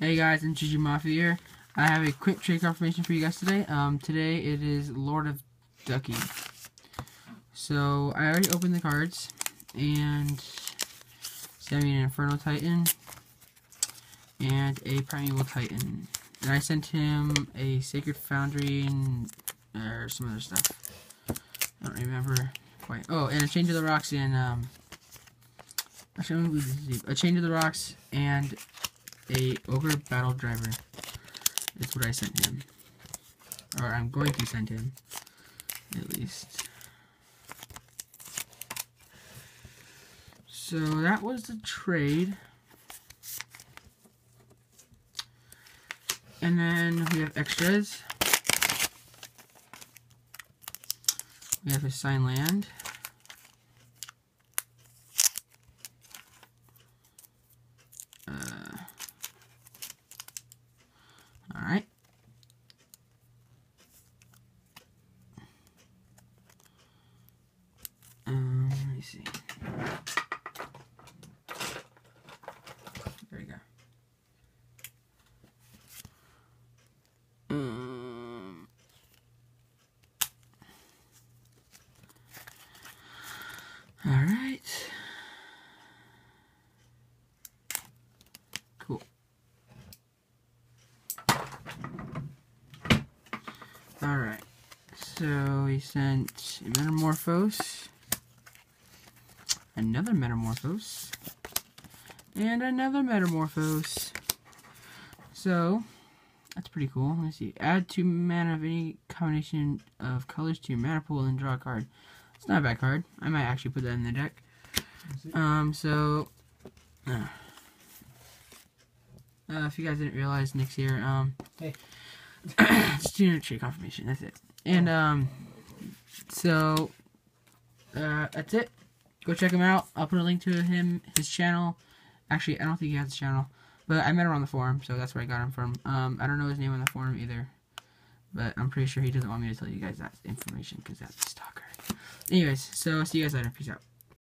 Hey guys, I'm Gigi Mafia here. I have a quick trade confirmation for you guys today. Um, today it is Lord of Duckie. So I already opened the cards and sent me an Inferno Titan and a Primeval Titan. And I sent him a Sacred Foundry and or some other stuff. I don't remember quite. Oh, and a Chain of the Rocks and um, actually, a Chain of the Rocks and a Ogre Battledriver. Is what I sent him. Or I'm going to send him, at least. So that was the trade. And then we have extras. We have a sign land. Alright. Um, let me see. There you go. Um, Alright. Cool. Alright, so he sent a Manamorphose, another Manamorphose, and another Manamorphose. So, that's pretty cool. Let me see. Add two mana of any combination of colors to your mana pool and draw a card. It's not a bad card. I might actually put that in the deck. Um, so, uh, uh, if you guys didn't realize, Nick's here. Um, Hey. just doing trade confirmation. That's it. And um, so uh, that's it. Go check him out. I'll put a link to him, his channel. Actually, I don't think he has a channel, but I met him on the forum, so that's where I got him from. Um, I don't know his name on the forum either, but I'm pretty sure he doesn't want me to tell you guys that information because that's a stalker. Anyways, so see you guys later. Peace out.